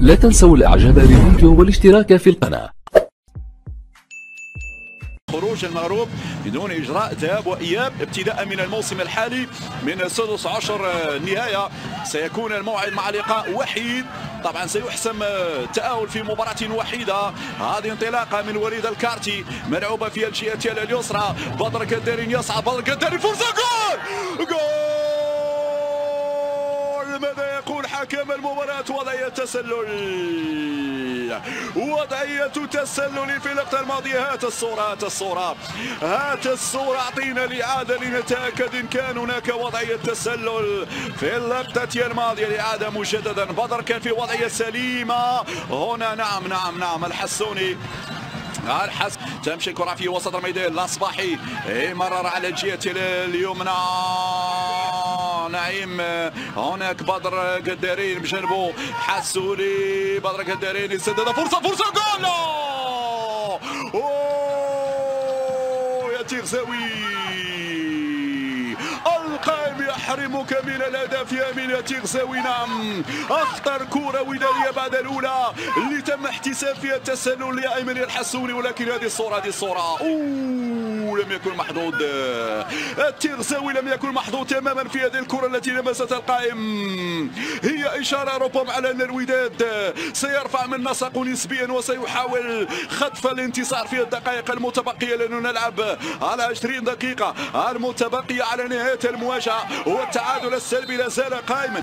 لا تنسوا الإعجاب بالفيديو والاشتراك في القناة. خروج المغروب بدون إجراء ذهاب وإياب ابتداء من الموسم الحالي من السادس عشر النهايه سيكون الموعد مع لقاء وحيد. طبعا سيحسم التأهل في مباراة وحيدة. هذه انطلاقة من وليد الكارتي ملعوبة في الجهة اليسرى. بدر كدارين يصعد بدر كدارين فرصة جول! جول! ماذا يقول حكم المباراة؟ وضعية تسلل. وضعية تسلل في اللقطة الماضية هات الصورة هات الصورة. هات الصورة. أعطينا الإعادة لنتأكد إن كان هناك وضعية تسلل في اللقطة الماضية الإعادة مجددا. بدر كان في وضعية سليمة. هنا نعم نعم نعم. الحسوني الحس تمشي الكرة في وسط الميدان. الأصباحي مرر على الجهة اليمنى. هناك بدر قدارين بجنبه. حسوني بدر قدارين يسدد. فرصة فرصة جول! يا تيغزاوي القائم يحرمك من الأهداف يا أمين تيغزاوي نعم. أخطر كرة وداريه بعد الأولى. اللي تم احتساب فيها التسلل لايمن الحسوني. ولكن هذه الصورة هذه الصورة. أوه! لم يكن محظوظ. التيغزاوي لم يكن محظوظ تماما في هذه الكرة التي لمست القائم. هي إشارة ربما على أن الوداد سيرفع من نسقه نسبيا وسيحاول خطف الانتصار في الدقائق المتبقية. لأنه نلعب على 20 دقيقة. المتبقية على نهاية المواجهة والتعادل السلبي لا زال قائما.